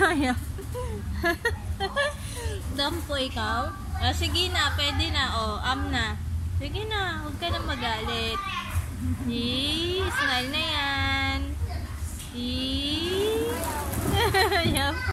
Ayaw. Dampo ikaw? Ah, sige na, pwede na. O, oh, am na. Sige na, huwag ka na magalit. Yee, smile na yan. Yee. Ayaw.